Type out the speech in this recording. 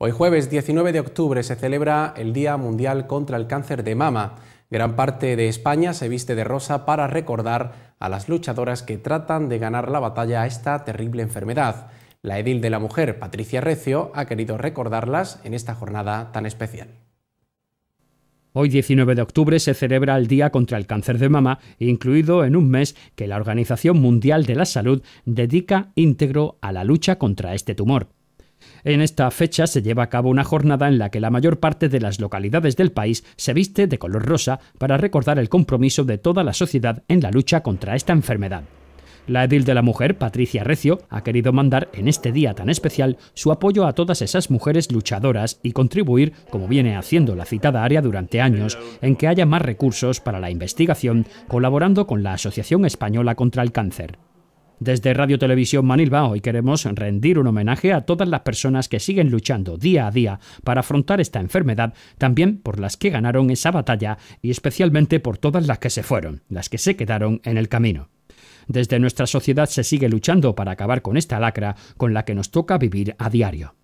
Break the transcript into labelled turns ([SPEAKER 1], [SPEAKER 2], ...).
[SPEAKER 1] Hoy jueves 19 de octubre se celebra el Día Mundial contra el Cáncer de Mama. Gran parte de España se viste de rosa para recordar a las luchadoras que tratan de ganar la batalla a esta terrible enfermedad. La edil de la mujer, Patricia Recio, ha querido recordarlas en esta jornada tan especial.
[SPEAKER 2] Hoy 19 de octubre se celebra el Día contra el Cáncer de Mama, incluido en un mes que la Organización Mundial de la Salud dedica íntegro a la lucha contra este tumor. En esta fecha se lleva a cabo una jornada en la que la mayor parte de las localidades del país se viste de color rosa para recordar el compromiso de toda la sociedad en la lucha contra esta enfermedad. La edil de la mujer, Patricia Recio, ha querido mandar en este día tan especial su apoyo a todas esas mujeres luchadoras y contribuir, como viene haciendo la citada área durante años, en que haya más recursos para la investigación, colaborando con la Asociación Española contra el Cáncer. Desde Radio Televisión Manilva hoy queremos rendir un homenaje a todas las personas que siguen luchando día a día para afrontar esta enfermedad, también por las que ganaron esa batalla y especialmente por todas las que se fueron, las que se quedaron en el camino. Desde nuestra sociedad se sigue luchando para acabar con esta lacra con la que nos toca vivir a diario.